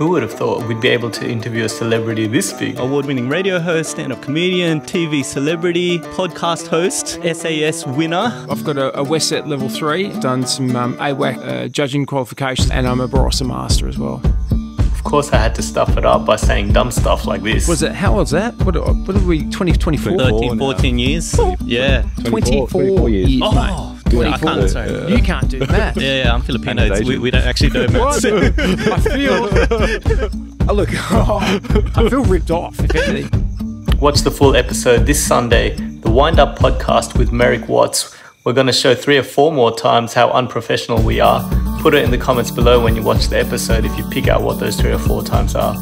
Who would have thought we'd be able to interview a celebrity this big? Award winning radio host, stand up comedian, TV celebrity, podcast host, SAS winner. I've got a, a WSET level 3, done some um, AWAC uh, judging qualifications, and I'm a Barossa Master as well. Of course, I had to stuff it up by saying dumb stuff like this. Was it, how was that? What, what are we, 2024? 13, 14 years. Yeah. 24, 24 years. Years. Oh, I can't, sorry. You can't do that. Yeah, yeah, I'm Filipino. We, we don't actually know What? maths. I feel. Oh, look, I feel ripped off, if anything. Watch the full episode this Sunday, the Wined Up podcast with Merrick Watts. We're going to show three or four more times how unprofessional we are. Put it in the comments below when you watch the episode if you pick out what those three or four times are.